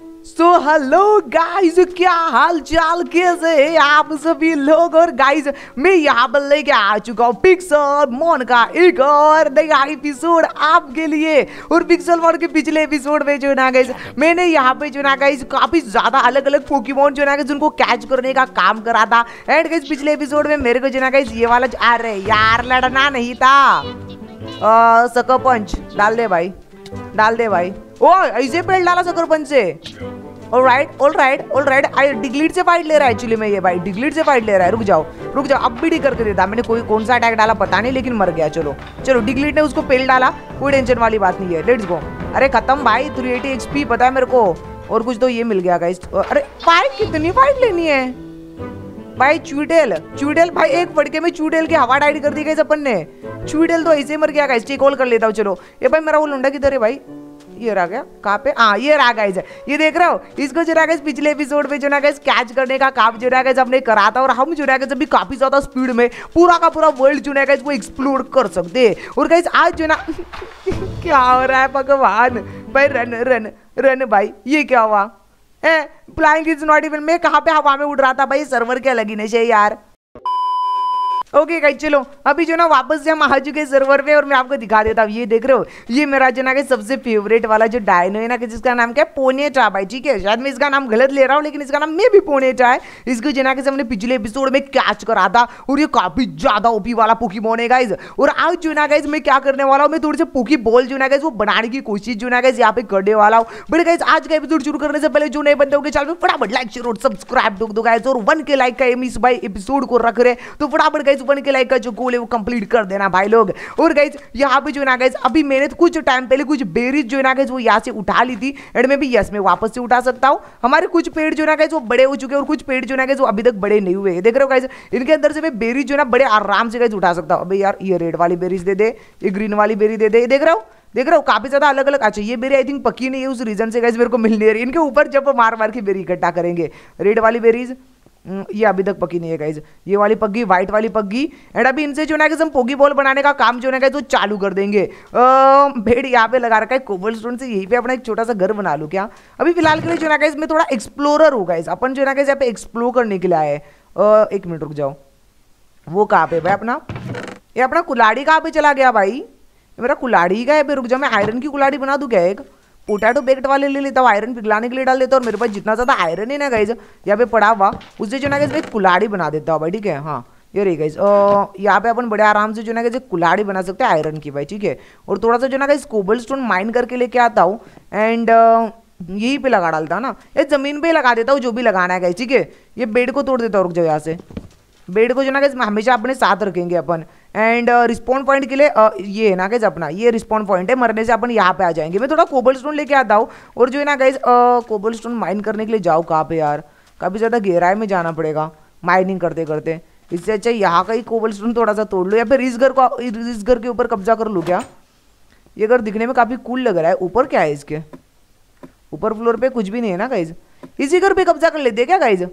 So hello guys क्या हाल चाल कैसे है आप सभी लोग? और गाइस मैं यहाँ पर लेके आ चुका हूँ पिक्सल मॉन का एक और नया एपिसोड आपके लिए। और पिक्सल मॉन के पिछले एपिसोड में जो ना गाइस मैंने यहाँ पे जो ना गाइस काफ़ी ज़्यादा अलग अलग पोकीमोन जो ना गाइस उनको कैच करने का काम करा था। एंड गाइस पिछले एपिसोड में मेरे को जो ना गाइस ये वाला अरे यार, लड़ना नहीं था। सकर पंच डाल दे भाई। डाल दे भाई। ओ, ऐसे पेड़ डाला सकर पंच से all right all right all right I, डिग्लीट से फाइट ले रहा है एक्चुअली में ये भाई। डिग्लीट से फाइट ले रहा है। रुक जाओ रुक जाओ। अब भी डी करके देता। मैंने कोई कौन सा अटैक डाला पता नहीं, लेकिन मर गया। चलो चलो, डिग्लीट ने उसको पेल डाला। कोई टेंशन वाली बात नहीं है। लेट्स गो अरे खत्म भाई थ्री एटी एक्सपी पता है मेरे को। और कुछ तो ये मिल गया गाइस अरे फाइट कितनी फाइट लेनी है? भाई चूडेल चूडेल भाई एक फटके में चूडेल की हवा डाइड कर दी गई अपन ने। चूडेल तो ऐसे मर गया गाइस कॉल कर लेता हूँ, चलो। ये भाई मेरा वो लुंडा किधर है भाई? ये रहा गया, कहाँ पे? हाँ ये रहा गाइज़ ये देख रहे हो? इसको जो रहा पिछले एपिसोड में जो ना गाइज़ कैच करने का काम जो रहा हमने करा था और हम जो रहा अभी काफ़ी ज़्यादा स्पीड में पूरा का पूरा वर्ल्ड जो है वो एक्सप्लोर कर सकते हैं। और गाइज़ आज जो ना, क्या हो रहा है, भगवान? भाई रन रन रन भाई, ये क्या हुआ? फ्लाइंग इज़ नॉट इवन मैं कहाँ पे हवा में उड़ रहा था भाई? सर्वर क्या लगी नशे यार। ओके गाइस चलो। अभी जो ना, वापस से हम आ चुके सर्वर पे और मैं आपको दिखा देता हूँ। ये देख रहे हो? ये मेरा जो ना सबसे फेवरेट वाला जो डायनो है ना, कि जिसका नाम क्या पोनेटा भाई, ठीक है? शायद मैं इसका नाम गलत ले रहा हूँ, लेकिन इसका नाम मैं भी पोनेटा है। इसको जो ना हमने पिछले एपिसोड में कैच करा था, और ये काफ़ी ज़्यादा ओपी वाला पोकी बोन है गाइज़ और आज जो ना गाइज़ मैं क्या करने वाला हूँ, मैं थोड़ी से पोकी बॉल जो ना गाइज़ वो बनाने की कोशिश जो ना गाइज़ यहाँ पे करने वाला हूँ। बट गाइज़ आज का एपिसोड शुरू करने से पहले जो नए बंदे होंगे चैनल में फटाफट लाइक शेयर और सब्सक्राइब दो गाइज़ और वन के लाइक का एम इस भाई एपिसोड को रख रहे तो फटाफट गाइज़ वन के लाइक का जो गोल है वो कंप्लीट कर देना भाई लोग। और गाइज़ यहाँ पे जो ना गाइज़ अभी मैंने तो कुछ टाइम पहले कुछ बेरीज जो ना गाइज़ वो यहाँ से उठा ली थी। एंड में भी यस मैं वापस से उठा सकता हूँ। हमारे कुछ पेड़ जो ना गाइज़ वो बड़े हो चुके और कुछ पेड़ जो ना गाइज़ वो अभी तक बड़े नहीं हुए देख रहे हो गाइज़ इनके अंदर से मैं बेरीज जो ना बड़े आराम से गाइज़ उठा सकता हूँ। अभी यार, ये रेड वाली बेरीज दे दे, ये ग्रीन वाली बेरी दे दे। देख रहा हूँ? देख रहा हूँ? काफ़ी ज़्यादा अलग अलग अच्छा ये बेरी आई थिंक पक्की नहीं है, उस रीजन से गाइज़ मेरे को मिल नहीं रही। इनके ऊपर जब मार मार के बेरी इकट्ठा करेंगे। रेड वाली बेरीज ये अभी तक पकी नहीं है गाइज़ ये वाली पग्गी व्हाइट वाली पग्गी एंड अभी इनसे जो ना हम पोगी बॉल बनाने का काम जो ना है तो चालू कर देंगे. भेड़ यहाँ पे लगा रखा है कोबल स्टोन से यहीं पे अपना एक छोटा सा घर बना लूँ क्या? अभी फ़िलहाल के लिए जो ना गाइज़ मैं थोड़ा एक्सप्लोरर हूँ गाइज़ अपन जो ना गाइज़ यहाँ पे एक्सप्लोर करने के लिए आए एक मिनट रुक जाओ. वो कहाँ पे भाई अपना? ये अपना कुलाड़ी कहाँ पे चला गया भाई? मेरा कुलाड़ी का है रुक जाओ, मैं आयरन की कुलाड़ी बना दूँ क्या एक? पोटैटो बेक्ट वाले ले लेता हूँ आयरन पिघलाने के लिए डाल देता हूँ और मेरे पास जितना ज़्यादा आयरन है ना गाइज़ यहाँ पे पड़ा हुआ उससे जो ना गाइज़ मैं कुलाड़ी बना देता हूँ भाई, ठीक है? हाँ ये रही गाइज़ यहाँ पे अपन बड़े आराम से जो ना गाइज़ कुलाड़ी बना सकते हैं आयरन की भाई, ठीक है? और थोड़ा सा जो ना गाइज़ कोबल स्टोन माइन करके लेके आता हूँ एंड यहीं पे लगा डालता हूँ ना। ये ज़मीन पे लगा देता हूँ, जो भी लगाना है गाइज़ ठीक है? ये बेड को तोड़ देता हूँ, रुक जाओ यहाँ से। बेड को जो ना गाइज़ हमेशा अपने साथ रखेंगे अपन। एंड रिस्पॉन्ड पॉइंट के लिए uh, ये है ना गाइज़ अपना ये रिस्पॉन्ड पॉइंट है मरने से अपन यहाँ पे आ जाएँगे। मैं थोड़ा कोबल स्टोन लेके आता हूँ। और जो है ना गाइज़ कोबल स्टोन माइन करने के लिए जाओ कहाँ पे यार? काफ़ी ज़्यादा गहराई में जाना पड़ेगा माइनिंग करते करते इससे अच्छा यहाँ का ही कोबल स्टोन थोड़ा सा तोड़ लो या फिर इस घर को इस घर के ऊपर कब्जा कर लूँ क्या? ये घर दिखने में काफ़ी कूल लग रहा है। ऊपर क्या है इसके? ऊपर फ्लोर पे कुछ भी नहीं है ना गाइज़ इसी घर पे कब्जा कर लेते क्या गाइज़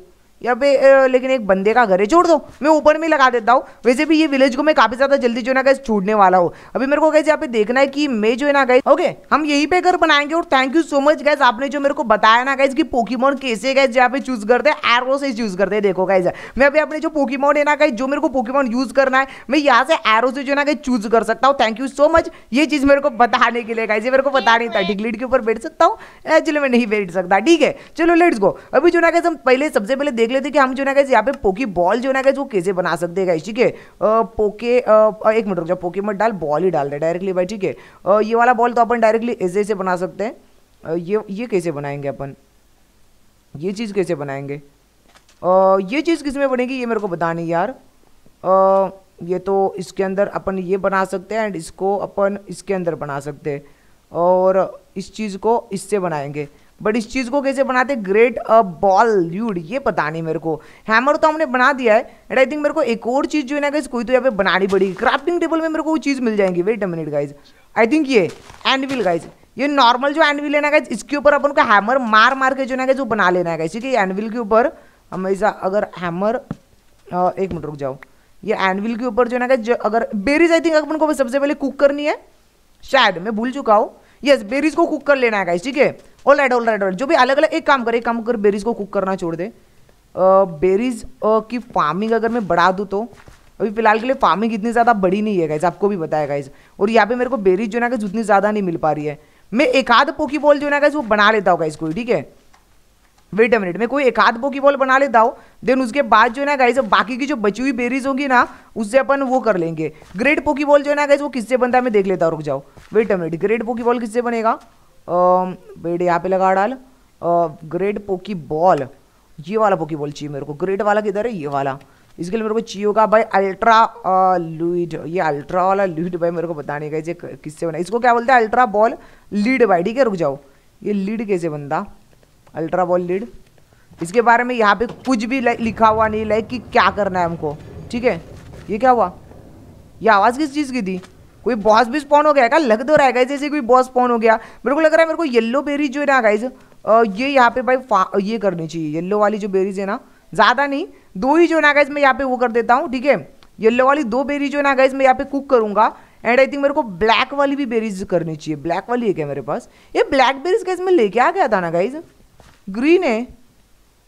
या पे लेकिन एक बंदे का घर है छोड़ दो। मैं ऊपर में लगा देता हूँ। वैसे भी ये विलेज को मैं काफ़ी ज़्यादा जल्दी जो ना गैस छोड़ने वाला हूँ। अभी मेरे को गैस यहाँ पे देखना है कि मैं जो है ना गैस ओके हम यहीं पे घर बनाएँगे और thank you so much guys आपने जो मेरे को बताया ना गैस कि पोकीमोन कैसे गैस यहाँ पे चूज़ करते हैं एरो से चूज़ करते हैं देखो गैस मैं अभी अपने जो पोकीमोन है ना गैस जो मेरे को पोकीमोन यूज़ करना है मैं यहाँ से एरो से जो ना गैस चूज़ कर सकता हूँ। थैंक यू सो मच ये चीज़ मेरे को बताने के लिए गैस ये मेरे को बता नहीं था डिग्लीड के ऊपर बैठ सकता हूँ एक्चुअली मैं नहीं बैठ सकता ठीक है? चलो लेट्स गो अभी जो ना गैस हम पहले सबसे पहले देख लेते कि हम जो ना गैस यहाँ पे पोकी बॉल जो ना वो कैसे बना सकते हैं ठीक है? पोके एक मिनट रुक जाओ पोके मत डाल बॉल ही डाल दे डायरेक्टली भाई, ठीक है? ये वाला बॉल तो अपन डायरेक्टली ऐसे ऐसे बना सकते हैं। ये ये कैसे बनाएँगे अपन? ये चीज़ कैसे बनाएँगे? ये चीज़ किसमें बनेगी, ये मेरे को बता नहीं यार। ये तो इसके अंदर अपन ये बना सकते हैं एंड इसको अपन इसके अंदर बना सकते हैं। और इस चीज़ को इससे बनाएँगे। बट इस चीज़ को कैसे बनाते? ग्रेट अ बॉल ल्यूड ये पता नहीं मेरे को। हैमर तो हमने बना दिया है एंड आई थिंक मेरे को एक और चीज़ जो है ना गाइज़ कोई तो यहाँ पे बनानी पड़ेगी क्राफ्टिंग टेबल में मेरे को वो चीज़ मिल जाएँगी। Wait a minute guys I think ये एंडविल गाइज़ ये नॉर्मल जो एंडविल है ना गाइज़ इसके ऊपर अपन को हैमर मार मार के जो ना गाइज़ वो बना लेना है गाइज़ ठीक है? एंडविल के ऊपर हमेशा अगर हैमर एक मिनट रुक जाओ। ये एंडविल के ऊपर जो ना गाइज़ अगर बेरीज आई थिंक अपन को सबसे पहले कुक करनी है। शायद, मैं भूल चुका हूँ। यस बेरीज को कुक कर लेना है गाइस ठीक है? ऑल राइट ऑल राइट जो भी अलग अलग, एक काम कर, एक काम कर बेरीज को कुक करना छोड़ दे। बेरीज की फ़ार्मिंग अगर मैं बढ़ा दूँ तो अभी फ़िलहाल के लिए फ़ार्मिंग इतनी ज़्यादा बड़ी नहीं है गाइज़ आपको भी बताया गाइज़ और यहाँ पे मेरे को बेरीज जो ना गाइज़ उतनी ज़्यादा नहीं मिल पा रही है। मैं एक आध पोकी बॉल जो ना गाइज़ वो बना लेता हूँ गाइज़ कोई, ठीक है? वेट अ मिनट मैं कोई एक आध पोकी बॉल बना लेता हूँ देन उसके बाद जो है ना गाइज़ बाकी की जो बची हुई बेरीज होगी ना, उससे अपन वो कर लेंगे। ग्रेट पोकी बॉल जो है ना गाइज़ वो किससे बनता है, मैं देख लेता हूँ, रुक जाओ। Wait a minute great poke ball किससे बनेगा? वेट यहाँ पे लगा डाल। ग्रेट पोकी बॉल ये वाला पोकी बॉल चाहिए मेरे को। ग्रेट वाला किधर है? ये वाला। इसके लिए मेरे को चाहिए होगा भाई अल्ट्रा लुइड ये अल्ट्रा वाला लुइड भाई मेरे को बताने का ये किससे बना? इसको क्या बोलते हैं? अल्ट्रा बॉल लीड भाई, ठीक है? रुक जाओ। ये लीड कैसे बनता? अल्ट्रा बॉल लीड इसके बारे में यहाँ पे कुछ भी लिखा हुआ नहीं लाइक कि क्या करना है हमको। ठीक है? ये क्या हुआ? ये आवाज़ किस चीज़ की थी? कोई बॉस भी स्पॉन हो गया क्या? लग तो रहेगा जैसे कोई बॉस स्पॉन हो गया। मेरे को लग रहा है मेरे को येल्लो बेरी जो है ना गाइज़ ये यहाँ पे भाई ये करनी चाहिए। येल्लो वाली जो बेरीज है ना, ज़्यादा नहीं, दो ही जो है ना गाइज़ मैं यहाँ पे वो कर देता हूँ, ठीक है? येल्लो वाली दो बेरी जो है ना गाइज़ मैं यहाँ पे कुक करूँगा। एंड आई थिंक मेरे को ब्लैक वाली भी बेरीज करनी चाहिए। ब्लैक वाली है क्या मेरे पास? ये ब्लैक बेरीज गाइज़ मैं लेके आ गया था ना गाइज़ ग्रीन है।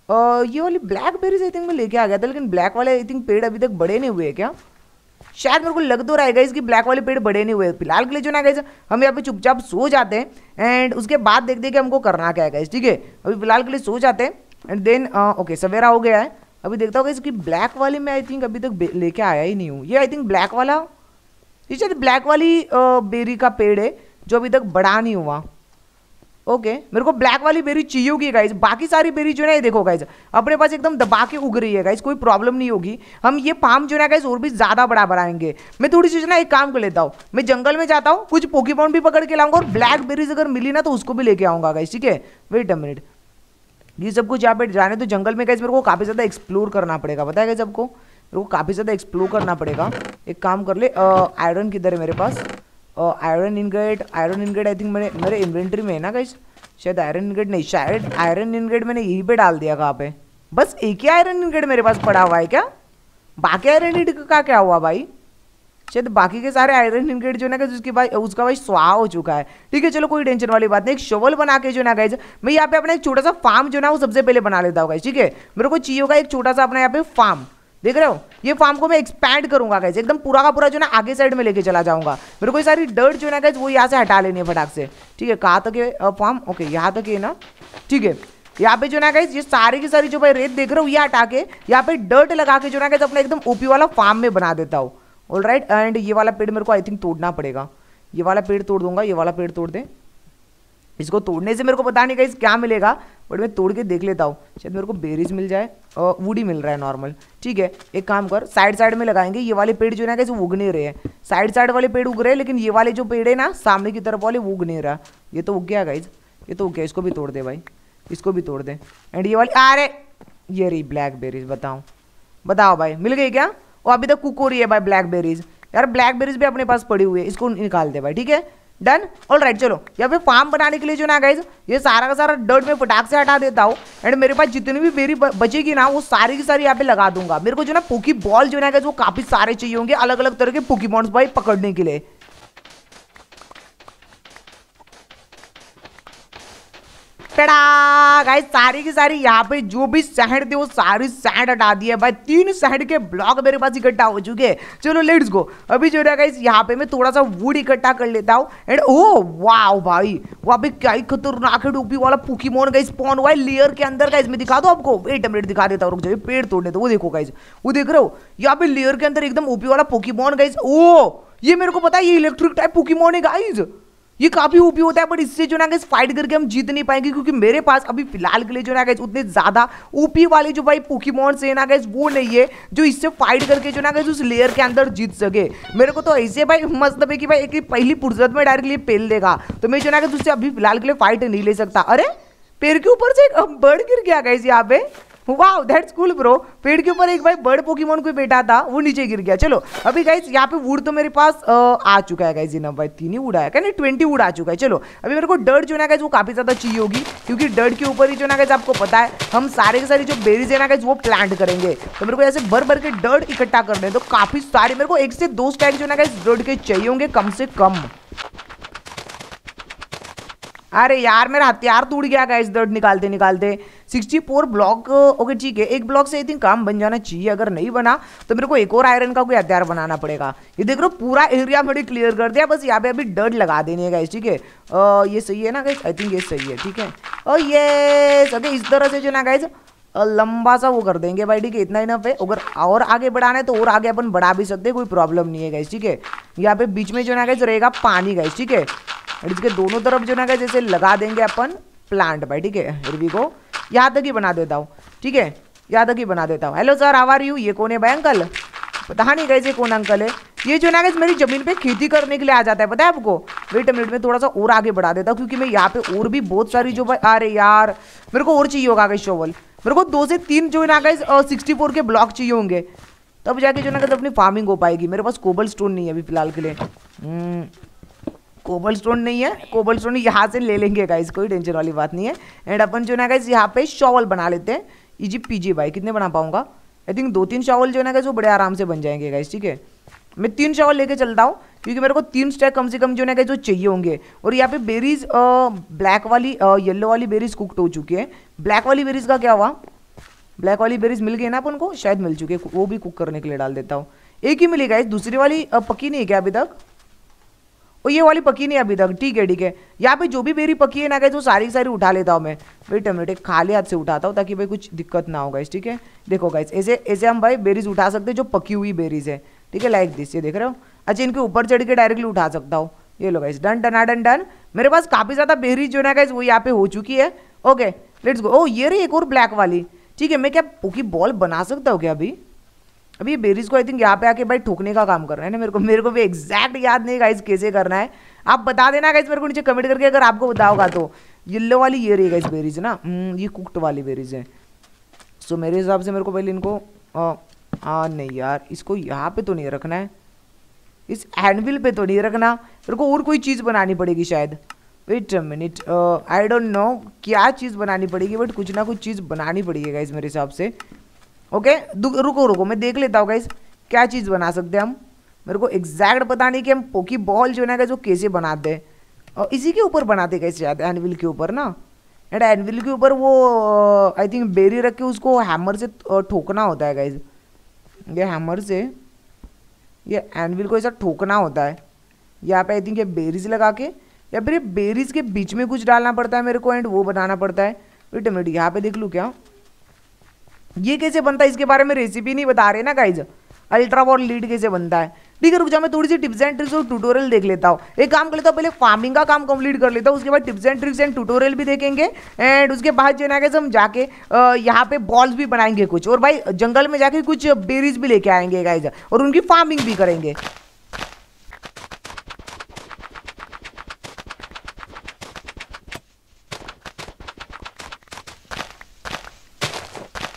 ये वाली ब्लैक बेरीज आई थिंक मैं लेके आ गया था, लेकिन ब्लैक वाले आई थिंक पेड़ अभी तक बड़े नहीं हुए क्या? शायद मेरे को लग तो रहा रहेगा इसकी ब्लैक वाले पेड़ बड़े नहीं हुए। फ़िलहाल के लिए जो ना गए हम यहाँ पे चुपचाप सो जाते हैं एंड उसके बाद देखते हैं कि हमको करना क्या है ठीक है? अभी फ़िलहाल के लिए सो जाते हैं एंड देन ओके सवेरा हो गया है। अभी देखता हूँ इसकी ब्लैक वाली मैं आई थिंक अभी तक लेके आया ही नहीं हूँ। ये आई थिंक ब्लैक वाला, ये शायद ब्लैक वाली बेरी का पेड़ है जो अभी तक बड़ा नहीं हुआ। ओके okay, मेरे को ब्लैक वाली बेरी चाहिए होगी गाइज़ बाकी सारी बेरी जो है देखो गाइज़ अपने पास एकदम दबा के उग रही है गाइज़ कोई प्रॉब्लम नहीं होगी. हम ये फार्म जो है गाइज़ और भी ज़्यादा बड़ा बढ़ाएँगे मैं थोड़ी सी ना एक काम कर लेता हूँ. मैं जंगल में जाता हूँ कुछ पोकीपॉन भी पकड़ के लाऊँगा और ब्लैक बेरीज अगर मिली ना तो उसको भी लेके आऊँगा गाइज़ ठीक है? वेट अ मिनट ये सब कुछ यहाँ पे जाने तो जंगल में गाइज़ मेरे को काफ़ी ज़्यादा एक्सप्लोर करना पड़ेगा. बताया सबको मेरे को काफ़ी ज़्यादा एक्सप्लोर करना पड़ेगा. एक काम कर ले आयरन किधर है मेरे पास? Iron ingot iron ingot I think मेरे मेरे इन्वेंट्री में है ना गाइस शायद आयरन इनगेट नहीं, शायद आयरन इनगेट मैंने यहीं पे डाल दिया कहाँ पे? बस एक ही आयरन इनगेट मेरे पास पड़ा हुआ है क्या? बाकी आयरन इनगेट का क्या हुआ भाई? शायद बाकी के सारे आयरन इनगेट जो ना कि उसके भाई, उसका भाई स्वाह हो चुका है। ठीक है, चलो कोई टेंशन वाली बात नहीं, एक शोवल बना के जो ना गाइज़ मैं यहाँ पे अपना एक छोटा सा फार्म जो ना, वो सबसे पहले बना लेता हूँ ठीक है? मेरे को चाहिए होगा एक छोटा सा अपना यहाँ पे फार्म देख रहे हो? ये फार्म को मैं एक्सपैंड करूँगा गैस एकदम पूरा का पूरा जो ना आगे साइड में लेके चला जाऊँगा। मेरे को सारी डर्ट जो है ना गैस वो यहाँ से हटा लेनी है फटाक से। ठीक है, कहाँ तक है फार्म ओके यहाँ तक है ना। ठीक है, यहाँ पे जो ना गैस ये सारी की सारी जो भाई रेत देख रहे हो, ये हटा के, यहाँ पे डर्ट लगा के जो ना गैस अपना एकदम ओपी वाला फार्म में बना देता हूँ। ऑल राइट एंड ये वाला पेड़ मेरे को आई थिंक तोड़ना पड़ेगा। ये वाला पेड़ तोड़ दूँगा, ये वाला पेड़ तोड़ दे। इसको तोड़ने से मेरे को पता नहीं कहीं क्या मिलेगा। बट मैं तोड़ के देख लेता हूँ। शायद मेरे को बेरीज मिल जाए और वुडी मिल रहा है नॉर्मल ठीक है, एक काम कर साइड साइड में लगाएँगे। ये वाले पेड़ जो है ना कैसे उग नहीं रहे हैं। साइड साइड वाले पेड़ उग रहे हैं, लेकिन ये वाले जो पेड़ है ना, सामने की तरफ़ वाले उग नहीं रहा। ये तो उग गया गाइज़ ये तो उग गया। इसको भी तोड़ दे भाई, इसको भी तोड़ दे। एंड ये वाली, अरे, ये रही ब्लैक बेरीज बताओ बताओ भाई, मिल गई क्या? वो अभी तक कुक हो रही है भाई ब्लैक बेरीज यार ब्लैक बेरीज भी अपने पास पड़ी हुई है, इसको निकाल दे भाई, ठीक है? डन ऑल राइट चलो। या फिर फार्म बनाने के लिए जो ना गाइज़ ये सारा का सारा डर्ट में फटाक से हटा देता हूँ। एंड मेरे पास जितनी भी मेरी बचेगी ना, वो सारी की सारी यहाँ पे लगा दूँगा। मेरे को जो ना पोकी बॉल जो ना गाइज़ वो काफ़ी सारे चाहिए होंगे अलग अलग तरह के पोकी बॉन्स भाई पकड़ने के लिए। गाइस सारी की सारी यहाँ पे जो भी सैंड थे, वो सारी सैंड हटा दी है भाई, तीन सैंड के ब्लॉक मेरे पास इकट्ठा हो चुके हैं। चलो लेट्स गो अभी जो है गाइस यहाँ पे मैं थोड़ा सा वुड इकट्ठा कर लेता हूँ। एंड ओ वाओ भाई, वहाँ पे क्या ही खतरनाक है डूपी वाला पुकीमोन गाइस स्पॉन हुआ लेयर के अंदर गाइस मैं दिखा दो आपको। वेट मिनट दिखा देता हूँ, रुक पेड़ तोड़ने तो वो देखो गाइस वो देख रहे हो? यहाँ पे लेयर के अंदर एकदम ओपी वाला पुकीमोन गाइस ओ ये मेरे को पता है, ये इलेक्ट्रिक टाइप पुकीमोन है गाइस ये काफ़ी ओपी होता है बट इससे जो ना गैस फाइट करके हम जीत नहीं पाएँगे, क्योंकि मेरे पास अभी फ़िलहाल के लिए जो ना गैस उतने ज़्यादा ओपी वाले जो भाई पोकीमोन से ना गैस वो नहीं है, जो इससे फाइट करके जो ना गैस उस लेयर के अंदर जीत सके। मेरे को तो ऐसे भाई मतलब है कि भाई एक पहली फुर्सत में डायरेक्टली पेल देगा तो मैं जो ना गैस उससे अभी फ़िलहाल के लिए फाइट नहीं ले सकता। अरे, पेड़ के ऊपर से एक बर्ड गिर गया गैस यहाँ पे। वाओ दैट्स कूल ब्रो पेड़ के ऊपर एक भाई बर्ड पोकीमोन कोई बैठा था वो नीचे गिर गया। चलो अभी गाइस यहाँ पे वुड तो मेरे पास आ, आ चुका है गाइस भाई तीन ही वुड आया। क्या नहीं ट्वेंटी वुड आ चुका है। चलो अभी मेरे को डर्ट जो ना गाइस वो काफ़ी ज़्यादा चाहिए होगी क्योंकि डर्ट के ऊपर ही जो ना गाइस आपको पता है हम सारे के सारे जो बेरीज है ना गाइस वो प्लांट करेंगे। तो मेरे को ऐसे भर भर के डर्ट इकट्ठा करने तो काफ़ी सारे मेरे को एक से दो स्टैक जो ना गाइस डर्ट के चाहिए होंगे कम से कम। अरे यार मेरा हथियार टूट गया गाइस दर्द निकालते निकालते 64 ब्लॉक, ओके, ठीक है, एक ब्लॉक से आई थिंक काम बन जाना चाहिए, अगर नहीं बना तो मेरे को एक और आयरन का कोई हथियार बनाना पड़ेगा। ये देख लो पूरा एरिया मैंने क्लियर कर दिया, बस यहाँ पे अभी डर्ट लगा देनी गाइस ठीक है? ये सही है ना गाइस आई थिंक ये सही है, ठीक है? ओ ये ओके इस तरह से जो ना गाइज़ लंबा सा वो कर देंगे भाई, ठीक है? इतना ही इनफ है। अगर और आगे बढ़ाना है तो और आगे अपन बढ़ा भी सकते हैं, कोई प्रॉब्लम नहीं है गाइस ठीक है? यहाँ पे बीच में जो ना गाइस रहेगा पानी गाइस ठीक है? और इसके दोनों तरफ़ जो ना जैसे लगा देंगे अपन प्लांट भाई, ठीक है? फिर भी को यहाँ तक ही बना देता हूँ, ठीक है? यहाँ तक ही बना देता हूँ। हेलो सर आवार यू ये कौन है भाई अंकल पता नहीं कैसे कौन अंकल है? ये जो ना मेरी ज़मीन पे खेती करने के लिए आ जाता है, पता है आपको? वेट मिनट में थोड़ा सा और आगे बढ़ा देता हूँ, क्योंकि मैं यहाँ पे और भी बहुत सारी जो अरे यार, मेरे को और चाहिए होगा गई शोवल मेरे को दो से तीन जो है ना गए सिक्सटी फोर के ब्लॉक चाहिए होंगे। तब जाके जो ना अपनी फ़ार्मिंग हो पाएगी। मेरे पास कोबल स्टोन नहीं है अभी फ़िलहाल के लिए। हम्म। कोबल स्टोन नहीं है कोबल स्टोन यहाँ से ले लेंगे गाइस कोई टेंशन वाली बात नहीं है। एंड अपन जो ना गाइस यहाँ पे शॉवल बना लेते हैं। इजी पीजी भाई कितने बना पाऊँगा? आई थिंक दो तीन शॉवल जो है ना गाइस वो बड़े आराम से बन जाएँगे गाइस ठीक है? मैं तीन शॉवल लेके चलता हूँ, क्योंकि मेरे को तीन स्टैक कम से कम जो है ना जो चाहिए होंगे। और यहाँ पे बेरीज ब्लैक वाली येलो वाली बेरीज कुकड हो चुकी है। ब्लैक वाली बेरीज का क्या हुआ? ब्लैक वाली बेरीज मिल गई ना अपन को? शायद मिल चुके, वो भी कुक करने के लिए डाल देता हूँ। एक ही मिली गाइस दूसरी वाली पकी नहीं है क्या अभी तक? और ये वाली पकी नहीं अभी तक, ठीक है ठीक है। यहाँ पे जो भी मेरी पकी है ना गए वो सारी सारी उठा लेता हूँ मैं। वेट मिनट खाली हाथ से उठाता हूँ ताकि भाई कुछ दिक्कत ना हो गाइस ठीक है? देखो गाइस ऐसे ऐसे हम भाई बेरीज उठा सकते हैं जो पकी हुई बेरीज है, ठीक है? लाइक दिस ये देख रहे हो? अच्छा इनके ऊपर चढ़ के डायरेक्टली उठा सकता हूँ। ये लो guys done done done done मेरे पास काफ़ी ज़्यादा बेरीज जो है गाइस वो यहाँ पे हो चुकी है। ओके लेट्स गो ओ ये रही एक और ब्लैक वाली। ठीक है, मैं क्या पोकी बॉल बना सकता हूँ क्या अभी? अभी बेरीज को आई थिंक यहाँ पे आके भाई ठोकने का काम कर रहा है ना मेरे को मेरे को भी एग्जैक्ट याद नहीं गाइज़ कैसे करना है। आप बता देना गाइज़ मेरे को नीचे कमेंट करके अगर आपको बताओगा तो। येल्लो वाली ये रही गाइस बेरीज ना। हम्म, ये कुकड वाली बेरीज है। सो मेरे हिसाब से मेरे को पहले इनको हाँ नहीं यार इसको यहाँ पे तो नहीं रखना है। इस हैंडविल पे तो नहीं रखना। मेरे को और कोई चीज़ बनानी पड़ेगी शायद। Wait minute I don't know क्या चीज़ बनानी पड़ेगी बट कुछ ना कुछ चीज़ बनानी पड़ेगी गाइज़ मेरे हिसाब से। ओके रुको रुको, मैं देख लेता हूँ गाइज़ क्या चीज़ बना सकते हैं हम? मेरे को एग्जैक्ट पता नहीं कि हम पोकी बॉल जो है ना जो कैसे बनाते हैं। और इसी के ऊपर बनाते कैसे जाते हैं एनविल के ऊपर ना? एंड एनविल के ऊपर वो आई थिंक बेरी रख के उसको हैमर से ठोकना होता है गाइज़ ये हैमर से, ये एनविल को ऐसा ठोकना होता है। यहाँ पे आई थिंक ये बेरीज लगा के, या फिर ये बेरीज के बीच में कुछ डालना पड़ता है मेरे को एंड वो बनाना पड़ता है। वेट मिनट यहाँ पे देख लूँ क्या? ये कैसे बनता है? इसके बारे में रेसिपी नहीं बता रहे ना गाइज़ अल्ट्रा वॉल लीड कैसे बनता है? ठीक है, रुक जाओ, मैं थोड़ी सी टिप्स एंड ट्रिक्स और ट्यूटोरियल देख लेता हूँ। एक काम कर लेता हूँ, पहले फ़ार्मिंग का काम कंप्लीट कर लेता हूँ, उसके बाद tips and tricks and tutorial भी देखेंगे एंड उसके बाद जो है हम जाके यहाँ पे बॉल्स भी बनाएँगे कुछ, और भाई, जंगल में जाके कुछ बेरीज भी लेके आएँगे गाइज़ और उनकी फ़ार्मिंग भी करेंगे।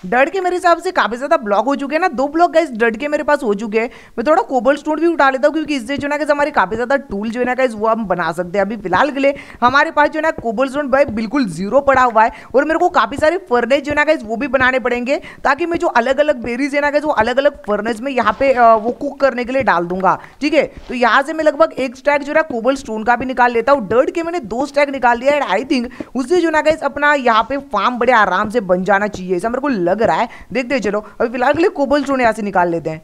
डट के मेरे हिसाब से काफ़ी ज़्यादा ब्लॉक हो चुके हैं ना। दो ब्लॉक गाइस डट के मेरे पास हो चुके हैं। मैं थोड़ा कोबल स्टोन भी उठा लेता हूँ क्योंकि इससे जो ना हमारे काफ़ी ज़्यादा टूल जो है ना वो हम बना सकते हैं। अभी फ़िलहाल के लिए हमारे पास जो है ना कोबल स्टोन भाई बिल्कुल ज़ीरो पड़ा हुआ है और मेरे को काफ़ी सारे फर्नेस जो ना गाइस वो भी बनाने पड़ेंगे ताकि मैं जो अलग अलग बेरीज है ना गाइस वो अलग अलग फर्नेस में यहाँ पे वो कुक करने के लिए डाल दूँगा। ठीक है? तो यहाँ से मैं लगभग एक स्टैक जो है कोबल स्टोन का भी निकाल लेता हूँ। डर्ट के मैंने दो स्टैक निकाल दिया है आई थिंक उससे जो ना गाइस अपना यहाँ पे फार्म बड़े आराम से बन जाना चाहिए। ऐसा मेरे को लग रहा है देखते चलो। अभी फ़िलहाल के लिए कोबल स्टोन यहाँ से निकाल लेते हैं।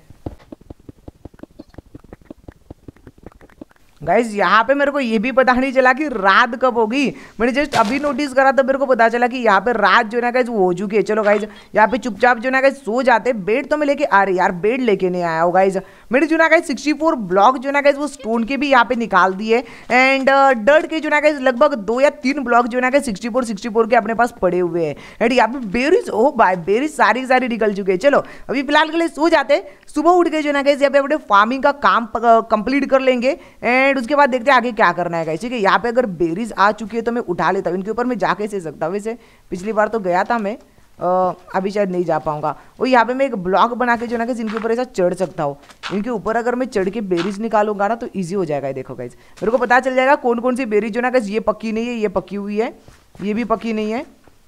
गाइज़ यहाँ पे मेरे को ये भी पता नहीं चला कि रात कब होगी। मैंने जस्ट अभी नोटिस करा तो मेरे को पता चला कि यहाँ पे रात जो ना गाइज़ वो हो चुकी है। चलो गाइज़ यहाँ पे चुपचाप जो ना गाइज़ सो जाते बेड तो मैं लेके आ रही यार बेड लेके नहीं आया हो गाइज़ मैंने जो ना गाइज़ सिक्सटी फोर ब्लॉक जो ना गाइज़ वो स्टोन के भी यहाँ पे निकाल दिए। एंड डर्ट के जो ना गाइज़ लगभग दो या तीन ब्लॉक जो ना guys sixty four sixty four के अपने पास पड़े हुए हैं। एंड यहाँ पे बेरीज ओ बाय बेरीज सारी सारी निकल चुके हैं। चलो, अभी फ़िलहाल के लिए सो जाते सुबह उठ के जो ना गाइज़ यहाँ पे अपने फ़ार्मिंग का काम कंप्लीट कर लेंगे। एंड एंड उसके बाद देखते हैं आगे क्या करना है ठीक है? यहाँ पे अगर बेरीज आ चुकी है तो मैं उठा लेता हूँ। इनके ऊपर मैं जाके से सकता हूँ। वैसे पिछली बार तो गया था मैं आ, अभी शायद नहीं जा पाऊँगा। वो यहाँ पे मैं एक ब्लॉक बना के जो ना इनके ऊपर ऐसा चढ़ सकता हूँ। इनके ऊपर अगर मैं चढ़ के बेरीज निकालूँगा ना तो ईजी हो जाएगा देखो गाइज़ मेरे को पता चल जाएगा कौन कौन सी बेरीज जो ना ये पक्की नहीं है ये पकी हुई है ये भी पकी नहीं है।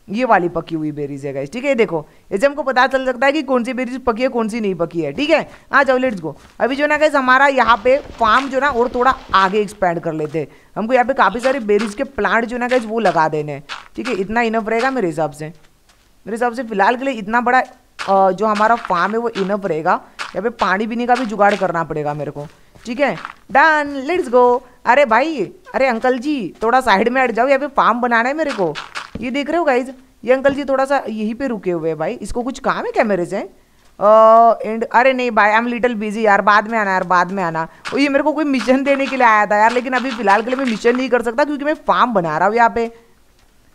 ये वाली पकी हुई बेरीज है गाइज़ ठीक है? देखो ऐसे हमको पता चल सकता है कि कौन सी बेरीज पकी है, कौन सी नहीं पकी है, ठीक है? आ जाओ लेट्स गो अभी जो ना गाइज़ हमारा यहाँ पे फार्म जो ना, और थोड़ा आगे एक्सपैंड कर लेते हैं। हमको यहाँ पे काफ़ी सारे बेरीज के प्लांट जो ना गाइज़ वो लगा देने ठीक है? इतना इनफ रहेगा मेरे हिसाब से। मेरे हिसाब से फ़िलहाल के लिए इतना बड़ा जो हमारा फार्म है, वो इनफ रहेगा। यहाँ पे पानी पीने का भी जुगाड़ करना पड़ेगा मेरे को, ठीक है? डन लेट्स गो अरे भाई, अरे अंकल जी, थोड़ा साइड में हट जाओ, यहाँ पे फार्म बनाना है मेरे को। ये देख रहे हो गाइज़ ये अंकल जी थोड़ा सा यहीं पे रुके हुए हैं भाई। इसको कुछ काम है कैमरे से एंड अरे नहीं भाई आई एम लिटल बिज़ी यार। बाद में आना यार, बाद में आना। वो ये मेरे को कोई मिशन देने के लिए आया था यार, लेकिन अभी फ़िलहाल के लिए मैं मिशन नहीं कर सकता क्योंकि मैं फार्म बना रहा हूँ यहाँ पे।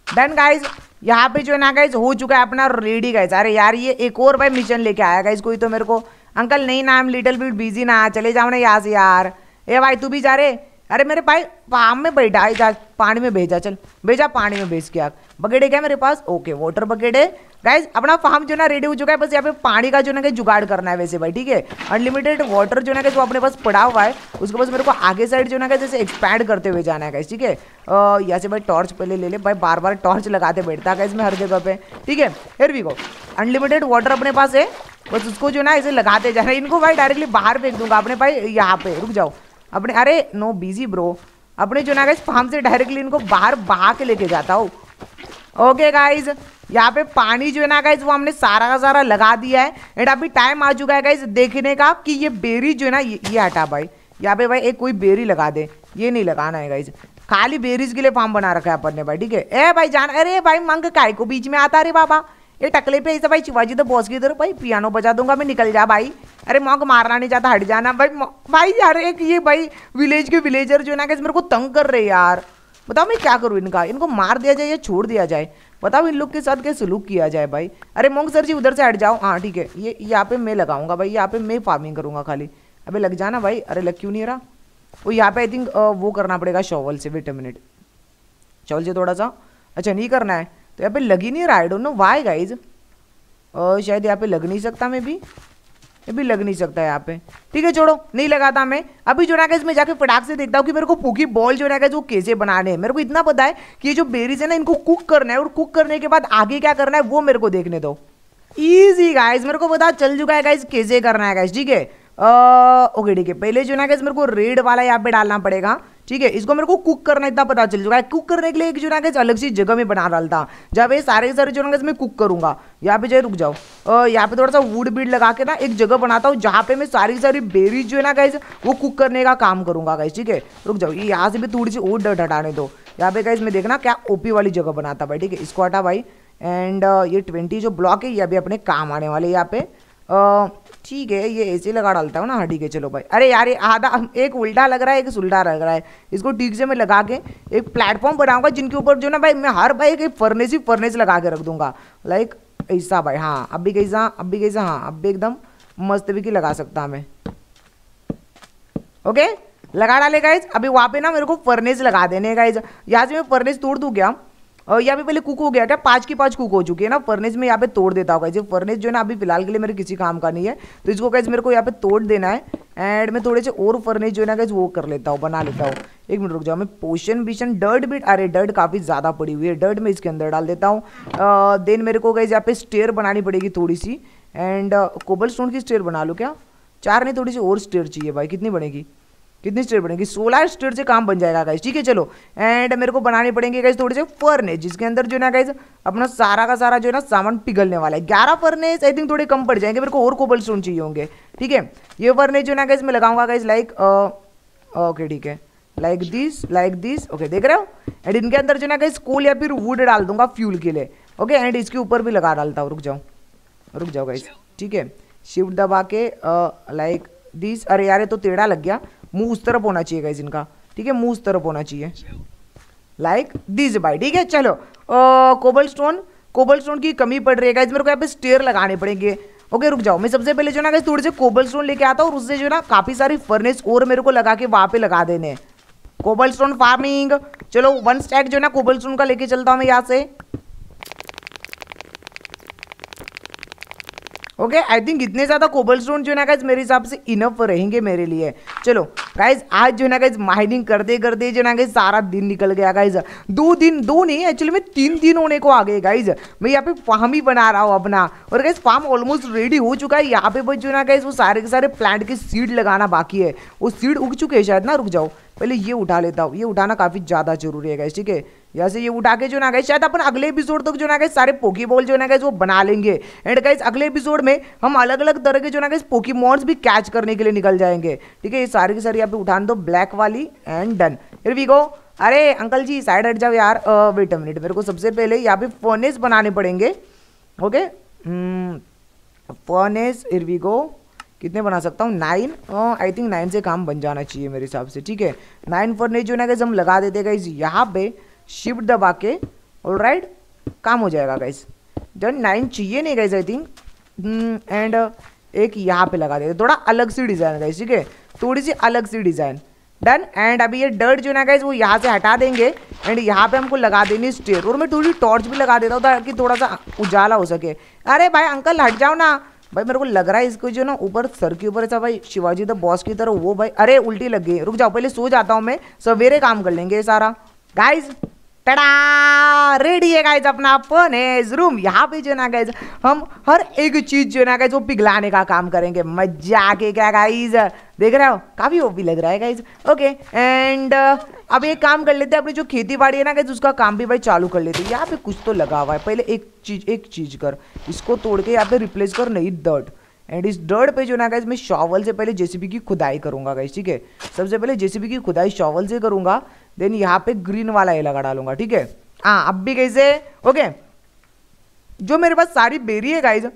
डन गाइज़ यहाँ पे जो है ना गाइज़ हो चुका है अपना रेडी गाइज़ अरे यार, ये एक और भाई मिशन लेके आया गाइज़ कोई तो मेरे को। अंकल, नहीं ना I am little bit busy ना, चले जाओ ना यहाँ से यार। ए भाई, तू भी जा रहे अरे मेरे भाई फार्म में बैठा जा पानी में भेजा, चल। भेजा, पानी में भेज के आ। बकेट है क्या मेरे पास? ओके वाटर है गाइज़ अपना फार्म जो ना रेडी हो चुका है, बस यहाँ पे पानी का जो ना, जुगाड़ करना है वैसे भाई, ठीक है? अनलिमिटेड वाटर जो ना जो अपने पास पड़ा हुआ है। उसके पास मेरे को आगे साइड जो ना जैसे एक्सपैंड करते हुए जाना है गाइज़ ठीक है? यहाँ से भाई टॉर्च पहले ले ले। भाई बार बार टॉर्च लगाते बैठता है मैं हर जगह पे, ठीक है? फिर भी को अनलिमिटेड वाटर अपने पास है। बस उसको जो ना, ऐसे लगाते जा रहे हैं। इनको भाई डायरेक्टली बाहर फेंक दूँगा अपने भाई, यहाँ पे। रुक जाओ। अपने अरे नो बिज़ी ब्रो अपने जो ना गाइज़ फार्म से डायरेक्टली इनको बाहर बहा के लेके जाता हूँ। ओके गाइज़ यहाँ पे पानी जो है ना गाइज़ वो हमने सारा का सारा लगा दिया है। एंड अभी टाइम आ चुका है गाइज़ देखने का कि ये बेरी जो है ना ये, ये हटा भाई। यहाँ पे भाई एक कोई बेरी लगा दे। ये नहीं लगाना है गाइज़ खाली बेरीज के लिए फार्म बना रखा है अपन ने भाई ठीक है? ए भाई जान अरे भाई मंग काय को बीच में आता रे बाबा? ये टकले पे ऐसा भाई शिवाजी तो बॉस की इधर भाई पियानो बजा दूँगा, मैं निकल जा भाई। अरे मौक मारना नहीं चाहता, हट जाना। भाई भाई यार, एक ये भाई विलेज के विलेजर जो है ना कैसे मेरे को तंग कर रहे यार। बताओ मैं क्या करूँ इनका? इनको मार दिया जाए या छोड़ दिया जाए? बताओ इन लोग के साथ कैसे सलूक किया जाए भाई? अरे मोंग सर जी, उधर से हट जाओ। हाँ ठीक है। ये यहाँ पे मैं लगाऊँगा भाई, यहाँ पे मैं फ़ार्मिंग करूँगा खाली। अबे लग जाना भाई। अरे लग क्यों नहीं रहा? वो यहाँ पे आई थिंक वो करना पड़ेगा शॉवल से वेट मिनट चौल से थोड़ा सा। अच्छा नहीं करना है। तो यहाँ पे लग ही नहीं रहा I don't know why guys और शायद यहाँ पे लग नहीं सकता मैं भी। ये भी लग नहीं सकता यहाँ पे। ठीक है, छोड़ो, नहीं लगाता मैं। अभी जो ना मैं जाके फटाक से देखता हूँ कि मेरे को पूकी बॉल जो ना वो कैसे बनाने हैं। मेरे को इतना पता है कि ये जो बेरीज है ना, इनको कुक करना है और कुक करने के बाद आगे क्या करना है, वो मेरे को देखने दो। ईजी गाइज़ मेरे को पता चल चुका है गाइज़ कैसे करना है गाइज़ ठीक है? ओके ठीक है, पहले जो ना मेरे को रेड वाला यहाँ पे डालना पड़ेगा। ठीक है, इसको मेरे को कुक करना इतना पता चल चुका है। कुक करने के लिए एक जो ना अलग सी जगह में बना डालता। जब ये सारे सारे जो ना मैं कुक करूँगा। यहाँ पे जो रुक जाओ। यहाँ पे थोड़ा सा वुड बीड लगा के ना एक जगह बनाता हूँ, जहाँ पे मैं सारी सारी बेरीज जो है ना गाइज़ वो कुक करने का काम करूँगा गाइज़ ठीक है? रुक जाओ, ये यहाँ से भी थोड़ी सी डट हटाने दो। यहाँ पे गाइज़ मैं देखना क्या ओपी वाली जगह बनाता भाई, ठीक है? इसको हटा भाई एंड ये ट्वेंटी जो ब्लॉक है, ये अभी अपने काम आने वाले यहाँ पे। ठीक है, ये ऐसे लगा डालता हूँ ना हाँ ठीक है, चलो भाई अरे यार, ये आधा, एक उल्टा लग रहा है, एक उल्टा लग रहा है. इसको ठीक से मैं लगा के एक प्लेटफॉर्म बनाऊँगा, जिनके ऊपर जो ना भाई मैं हर भाई एक फर्नेस ही फर्नेस लगा के रख दूँगा. लाइक ऐसा भाई हाँ अब भी कैसा, अब भी कैसा हाँ अब भी एकदम मस्त भी की लगा सकता मैं. ओके लगा डाले गाइज़ अभी वहाँ पे ना मेरे को फर्नेस लगा देने गाइज़ यहाँ से मैं फर्नेस तोड़ दूँ क्या? यहाँ पे पहले कुक हो गया था, पाँच की पाँच कुक हो चुकी है ना। फर्नेस में यहाँ पे तोड़ देता होगा जो फर्नेस जो है ना, अभी फ़िलहाल के लिए मेरे किसी काम का नहीं है। तो इसको कैसे मेरे को यहाँ पे तोड़ देना है। एंड मैं थोड़े से और फर्नेस जो है ना कैसे वो कर लेता हूँ, बना लेता हूँ। एक मिनट रुक जाओ, मैं पोशन बिशन डर्ट भी अरे डर्ट काफ़ी ज़्यादा पड़ी हुई है। डर्ट मैं इसके अंदर डाल देता हूँ। देन मेरे को कैसे यहाँ पे स्टेयर बनानी पड़ेगी थोड़ी सी एंड कोबल स्टोन की स्टेयर बना लो क्या? चार नहीं, थोड़ी सी और स्टेयर चाहिए भाई। कितनी बनेगी? कितनी स्टेट बनेगी? सोलह स्टेट से काम बन जाएगा गाइज़ ठीक है? चलो एंड मेरे को बनानी पड़ेंगे गाइज़ थोड़े से फर्नेस जिसके अंदर जो है ना गाइज़ अपना सारा का सारा जो है ना, सामान पिघलने वाला है। ग्यारह फर्नेस आई थिंक थोड़े कम पड़ जाएँगे, मेरे को और कोबल स्टोन चाहिए होंगे, ठीक है? ये फर्नेस जो है ना गाइज़ मैं लगाऊँगा गाइज़ लाइक ओके ठीक है। Like this like this okay देख रहे हो? एंड इनके अंदर जो ना गाइज़ कोल या फिर वुड डाल दूँगा फ्यूल के लिए ओके एंड इसके ऊपर भी लगा डालता हूँ, रुक जाओ रुक जाओ गाइज़ ठीक है? शिफ्ट दबा के लाइक दिस अरे यार, ये तो टेढ़ा लग गया। मुँह उस तरफ़ होना चाहिए गाइज़ इनका, ठीक है? मुँह उस तरफ़ होना चाहिए। लाइक दिस बाई ठीक है? चलो कोबल स्टोन कोबल स्टोन की कमी पड़ रही है गाइज़ मेरे को यहाँ पे स्टेयर लगाने पड़ेंगे। ओके रुक जाओ। मैं सबसे पहले जो ना गाइज़ थोड़े से कोबल स्टोन लेके आता हूँ और उससे जो ना काफ़ी सारी फर्नेस और मेरे को लगा के वहाँ पे लगा देने। कोबल स्टोन फ़ार्मिंग चलो वन स्टैक जो ना कोबल स्टोन का लेके चलता हूँ मैं यहाँ से। ओके आई थिंक इतने ज़्यादा कोबल स्टोन जो है ना गाइज़ मेरे हिसाब से इनफ रहेंगे मेरे लिए। चलो गाइज़ आज जो है ना गाइज़ माइनिंग करते करते जो ना गाइज़ सारा दिन निकल गया गाइज़ दो दिन, दो नहीं एक्चुअली में तीन दिन होने को आ गए गाइज़ मैं यहाँ पे फार्म ही बना रहा हूँ अपना। और गाइज़ फार्म ऑलमोस्ट रेडी हो चुका है। यहाँ पे बस जो ना गाइज़ वो सारे के सारे प्लांट के सीड लगाना बाकी है। वो सीड उग चुके हैं शायद ना, रुक जाओ। पहले ये उठा लेता हूँ। ये उठाना काफ़ी ज़्यादा ज़रूरी है गाइज़ ठीक है? यहाँ से ये उठा के जो ना गए शायद अपन अगले एपिसोड तक जो ना गए सारे पोकी बॉल जो ना गए वो बना लेंगे। एंड गाइज़ अगले एपिसोड में हम अलग अलग तरह के जो ना गए पोकी मॉन्स भी कैच करने के लिए निकल जाएँगे। ठीक है? ये सारी की सारी यहाँ पे उठान दो ब्लैक वाली एंड डन फिर वी गो अरे, अंकल जी साइड हट जाओ यार। वेट अ मिनट मेरे को सबसे पहले यहाँ पे फर्नेस बनाने पड़ेंगे। Okay furnace here we go कितने बना सकता हूँ? नाइन आई थिंक नाइन से काम बन जाना चाहिए मेरे हिसाब से, ठीक है? नाइन फर्नेस जो ना गैस हम लगा देते गाइज़ यहाँ पे शिफ्ट दबा के ऑल राइट काम हो जाएगा गाइज़ डन नाइन चाहिए नहीं गाइज़ आई थिंक एंड एक यहाँ पे लगा देते, थोड़ा अलग सी डिज़ाइन गाइज़ ठीक है? थोड़ी सी अलग सी डिज़ाइन डन एंड अभी ये डर्ट जो ना गाइज़ वो यहाँ से हटा देंगे एंड यहाँ पे हमको लगा देनी स्टेयर और मैं थोड़ी टॉर्च भी लगा देता हूँ ताकि थोड़ा सा उजाला हो सके. अरे भाई अंकल हट जाओ ना. भाई, मेरे को लग रहा है इसको जो ना, ऊपर सर के ऊपर ऐसा भाई शिवाजी द बॉस की तरह वो भाई, अरे उल्टी लग गई। रुक जाओ, पहले सो जाता हूँ मैं, सवेरे काम कर लेंगे सारा। गाइज़ रेडी है गाइज़ अपना फर्नेस रूम यहाँ पे जो ना गाइज़ हम हर एक चीज़ जो ना गाइज़ वो पिघलाने का काम करेंगे। मज़ा के क्या गाइज़ देख रहे हो? काफ़ी वो भी लग रहा है गाइज़ ओके एंड अब एक काम कर लेते हैं, अपनी जो खेती बाड़ी है ना गाइज़ उसका काम भी भाई चालू कर लेते हैं। यहाँ पे कुछ तो लगा हुआ है। पहले एक चीज़ एक चीज़ कर। इसको तोड़ के यहाँ पे रिप्लेस कर, नहीं डर्ट एंड इस डर्ट पे जो ना गाइज़ मैं शॉवल से पहले जेसीबी की खुदाई करूँगा गाइज़ ठीक है? सबसे पहले जेसीबी की खुदाई शॉवल से करूँगा देन यहाँ पे ग्रीन वाला ये लगा डालूँगा, ठीक है? हाँ अब भी कैसे? ओके जो मेरे पास सारी बेरी है गाइज़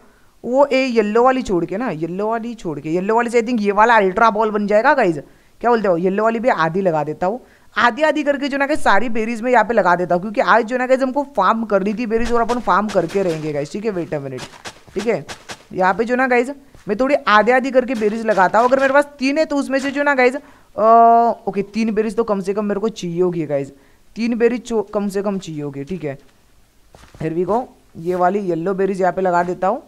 वो ए येल्लो वाली छोड़ के ना येल्लो वाली छोड़ के येल्लो वाली से आई थिंक ये वाला अल्ट्रा बॉल बन जाएगा गाइज़ क्या बोलते हो? येल्लो वाली भी आधी लगा देता हूँ। आधी आधी करके जो ना कि सारी बेरीज में यहाँ पे लगा देता हूँ, क्योंकि आज जो ना कि हमको फार्म करनी थी बेरीज और अपन फार्म करके रहेंगे गाइज़ ठीक है? वेट अ मिनट ठीक है? यहाँ पे जो ना गाइज़ मैं थोड़ी आधे आधी करके बेरीज लगाता हूँ, अगर मेरे पास तीन है तो उसमें से जो ना गाइज़ ओके तीन बेरीज तो कम से कम मेरे को चाहिए होगी गाइज़ तीन बेरीज कम से कम चाहिए होगी, ठीक है? फिर भी को ये वाली येल्लो बेरीज यहाँ पे लगा देता हूँ,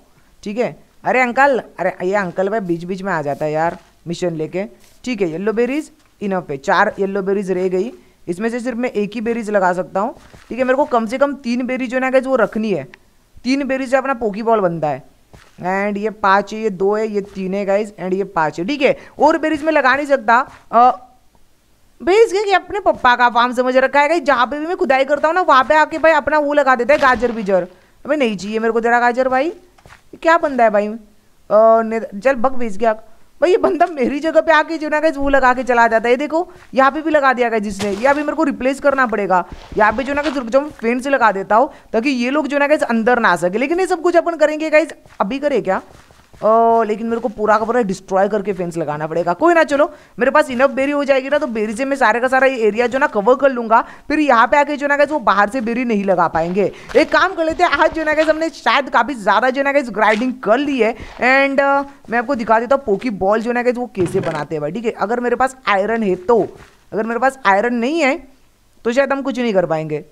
ठीक है? अरे अंकल अरे ये अंकल भाई बीच बीच में आ जाता है यार मिशन लेके, ठीक है? येल्लो बेरीज इनफ है चार येल्लो बेरीज रह गई। इसमें से सिर्फ़ मैं एक ही बेरीज लगा सकता हूँ। ठीक है, मेरे को कम से कम तीन बेरीज जो ना गाइज़ वो रखनी है। तीन बेरीज से अपना पोकी बॉल बनता है। एंड ये पाँच है, ये दो है, ये तीन है गाइज़ एंड ये पाँच है। ठीक है, और बेरीज में लगा नहीं सकता। भेज कि अपने पप्पा का फार्म समझ रखा है जहाँ पे भी मैं खुदाई करता हूँ ना, वहाँ पे आके भाई अपना वो लगा देता है, गाजर, बीजर। अभी नहीं चाहिए मेरे को तेरा गाजर, भाई। क्या बनता है भाई? चल, बक भेज गया भाई ये बंदा मेरी जगह पे आके जो ना गए वो लगा के चला जाता है। ये देखो, यहाँ पे भी लगा दिया गया जिसने। ये अभी मेरे को रिप्लेस करना पड़ेगा। यहाँ पे जो ना गए जो फेन से लगा देता हूँ, ताकि ये लोग जो ना गए अंदर ना आ सके। लेकिन ये सब कुछ अपन करेंगे गाइज़ अभी करे क्या? ओ, लेकिन मेरे को पूरा का पूरा डिस्ट्रॉय करके फेंस लगाना पड़ेगा। कोई ना चलो मेरे पास इनफ बेरी हो जाएगी ना तो बेरी से मैं सारे का सारा ये एरिया जो ना कवर कर लूँगा। फिर यहाँ पे आके जो ना वो बाहर से बेरी नहीं लगा पाएँगे। एक काम कर लेते हैं आज जो ना हमने शायद काफ़ी ज़्यादा जो ना ग्राइंडिंग कर ली है। एंड uh, मैं आपको दिखा देता हूँ पोकी बॉल जो ना वो कैसे बनाते हैं भाई ठीक है? अगर मेरे पास आयरन है तो अगर मेरे पास आयरन नहीं है तो शायद हम कुछ नहीं कर पाएँगे।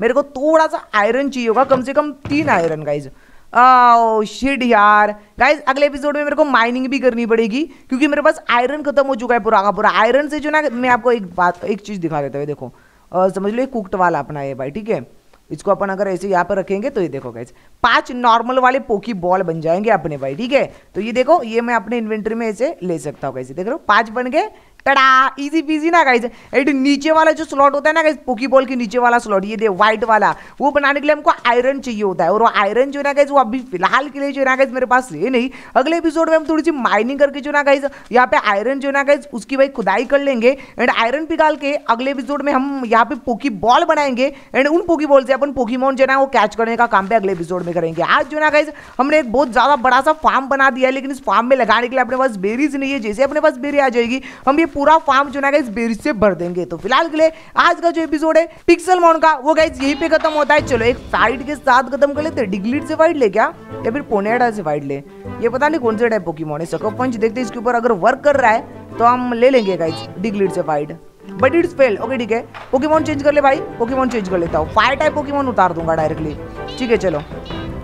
मेरे को थोड़ा सा आयरन चाहिए होगा कम से कम तीन आयरन गाइज़ शिट यार। गाइस अगले एपिसोड में मेरे को माइनिंग भी करनी पड़ेगी क्योंकि मेरे पास आयरन खत्म हो चुका है पूरा का पूरा। आयरन से जो ना मैं आपको एक बात एक चीज़ दिखा देता हूँ देखो। आ, समझ लो कुकट वाला अपना ये भाई ठीक है? इसको अपन अगर ऐसे यहाँ पर रखेंगे तो ये देखो गाइस पाँच नॉर्मल वाले पोकी बॉल बन जाएँगे अपने भाई ठीक है? तो ये देखो ये मैं अपने इन्वेंट्री में ऐसे ले सकता हूँ कैसे देख रहे हो? पाँच बन गए टड़ा इजी पीजी ना गाइज़ एट नीचे वाला जो स्लॉट होता है ना गाइज़ पोकी बॉल के नीचे वाला स्लॉट ये दे व्हाइट वाला, वो बनाने के लिए हमको आयरन चाहिए होता है। और वो आयरन जो ना गाइज़ वो अभी फ़िलहाल के लिए जो ना गाइज़ मेरे पास है नहीं। अगले एपिसोड में हम थोड़ी सी माइनिंग करके जो ना गाइज़ यहाँ पे आयरन जो ना गाइज़ उसकी भाई खुदाई कर लेंगे। एंड आयरन पिघाल के अगले एपिसोड में हम यहाँ पे पोकी बॉल बनाएँगे। एंड उन पोकी बॉल से अपन पोकीमोन जो ना, वो कैच करने का काम पे अगले एपिसोड में करेंगे। आज जो ना गाइज़ हमने एक बहुत ज़्यादा बड़ा सा फार्म बना दिया है, लेकिन इस फार्म में लगाने के लिए अपने पास बेरीज नहीं है। जैसे अपने पास बेरी आ जाएगी, हम ये पूरा फार्म जो ना बेरिस से भर देंगे। तो फ़िलहाल के लिए आज का जो एपिसोड है पिक्सल मॉन का, वो गाइज़ यहीं पे खत्म होता है। चलो, एक फाइट के साथ खत्म कर लेते डिग्लीट से फाइट ले क्या? या फिर पोनेडा से फाइट ले? ये पता नहीं कौन से टाइप पोकीमोन है। सकप पंच देखते इसके ऊपर अगर वर्क कर रहा है तो हम ले लेंगे गाइज़ डिग्लीट से fight but it's fail okay ठीक है। पोकेमोन चेंज कर ले भाई पोकेमोन चेंज कर लेता हूँ। फायर टाइप पोकेमोन उतार दूँगा डायरेक्टली ठीक है, चलो।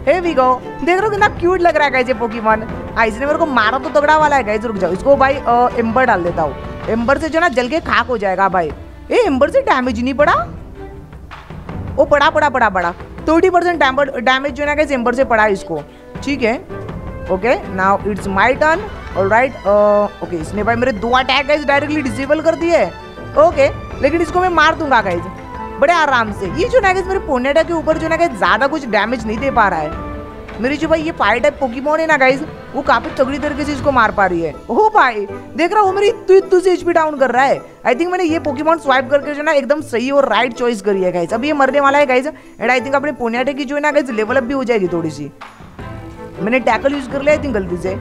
हे वी गो देख रहे हो कितना क्यूट लग रहा है गाइज़ ये पोकेमोन हाँ इसने मेरे को मारा तो तगड़ा वाला है। गाइज़ रुक जाओ। इसको भाई एम्बर डाल देता हूँ। एम्बर से जो ना जल के खाक हो जाएगा भाई। ए, एम्बर से डैमेज नहीं पड़ा? ओ, पड़ा पड़ा पड़ा पड़ा। थर्टी परसेंट डैमेज जो ना एम्बर से पड़ा इसको। ठीक है? Okay now it's my turn alright okay इसने भाई मेरे दो अटैक गाइस डायरेक्टली डिसेबल कर दिए। ओके लेकिन इसको मैं मार दूँगा गाइस बड़े आराम से। ये जो ना मेरे पोनेटा के ऊपर जो ना ज़्यादा कुछ डैमेज नहीं दे पा रहा है। मेरी जो भाई ये फाइट टाइप पोकीमोन है ना गाइस वो काफ़ी तगड़ी तरीके से इसको मार पा रही है। ओ भाई, देख रहा हूँ मेरी इतू इतू से एचपी डाउन कर रहा है। आई थिंक मैंने ये पोकीमोन स्वाइप करके जो ना, एकदम सही और राइट चॉइस करी है गाइस अब ये मरने वाला है गाइस एंड आई थिंक अपने पोनियाटे की जो है ना गाइस लेवल अप भी हो जाएगी थोड़ी सी मैंने टैकल यूज़ कर लिया आई थिंक गलती से।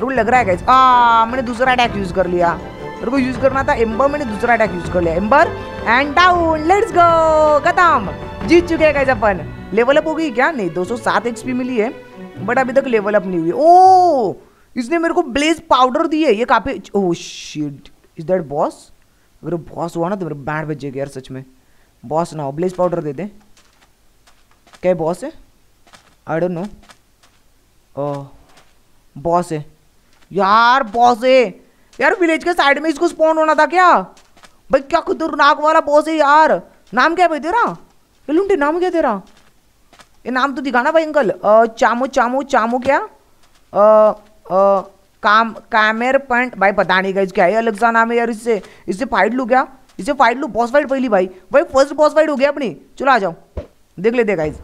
रूल लग रहा है गाइस आ, मैंने दूसरा अटैक यूज़ कर लिया। मेरे को यूज़ करना था एम्बर मैंने दूसरा अटैक यूज़ कर लिया। Ember and down let's go खत्म. जीत चुके हैं गाइस अपन। लेवल अप हो गई क्या? नहीं 207 एक्सपी मिली है बट अभी तक लेवल अप नहीं हुई। ओ, इसने मेरे को ब्लेज पाउडर दी है, ये काफ़ी oh shit is that boss अगर बॉस हुआ ना तो मेरे बैंड बजेगा यार सच में। बॉस ना हो ब्लेज पाउडर दे दे। क्या बॉस है? आई डोंट नो बॉस है। यार बॉस है। यार विलेज के साइड में इसको स्पॉन होना था क्या? भाई, क्या खतरनाक वाला बॉस है यार। नाम क्या है भाई तेरा? लुंटे नाम क्या तेरा? ये नाम तो दिखाना भाई अंकल। चामू चामू चामू क्या? आ, आ, काम कामेर पॉइंट। भाई पता नहीं गई क्या है अलग सा नाम है यार इससे इससे फाइट लू क्या? इससे फाइट लू? बॉस फाइट पहली भाई। भाई फ़र्स्ट बॉस फाइट हो गया अपनी। चलो आ जाओ। देख लेते गाइज़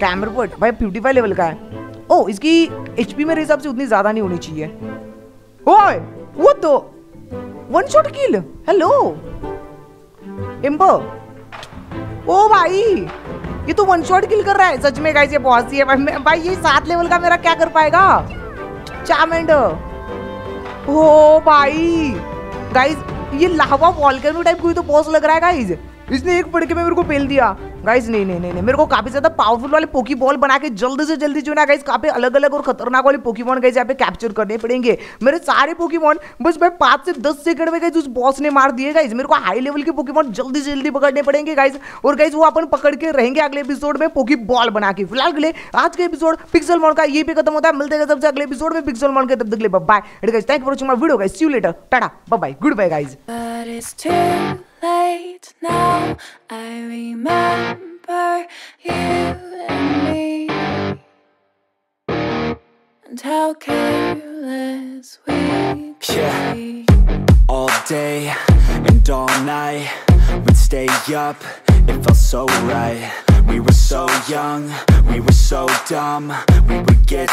कैमर पॉइंट भाई फिफ्टी फाइव लेवल का है। ओ इसकी एचपी मेरे हिसाब से उतनी ज़्यादा नहीं होनी चाहिए। ओए वो तो। वन शॉट किल हेलो इम्बो ओ भाई। ये तो वन शॉट किल कर रहा है। सच में गाइस ये बहुत सी है। भाई, भाई ये सात लेवल का मेरा क्या कर पाएगा? चामेंड। ओ भाई गाइस ये लावा वॉल्केनो टाइप कोई तो बॉस लग रहा है गाइस इसने एक पड़के में मेरे को पेल दिया। गाइस नहीं नहीं नहीं मेरे को काफ़ी ज़्यादा पावरफुल वाले पोकी बॉल बना के जल्दी से जल्दी जो ना गाइस काफ़ी अलग अलग और खतरनाक वाले पोकीमोन गाइस यहाँ पे कैप्चर करने पड़ेंगे। मेरे सारे पोकीमोन बस भाई पाँच से दस सेकंड में गाइस उस बॉस ने मार दिए गाइस मेरे को हाई लेवल के पोकीमोन जल्दी से जल्दी पकड़ने पड़ेंगे गाइस और गाइस वो अपन पकड़ के रहेंगे अगले एपिसोड में पोकी बॉल बना के। फ़िलहाल के लिए, आज का एपिसोड पिक्सल मॉन का ये भी खत्म होता है। मिलते हैं सबसे अगले एपिसोड में पिक्सल मॉन के तब तक ले bye thank for watching my video guys see you later Tata bye goodbye too late now. I remember you and me, and how careless we Yeah. be. all day and all night. We'd stay up, it felt so right. We were so young, we were so dumb. We would get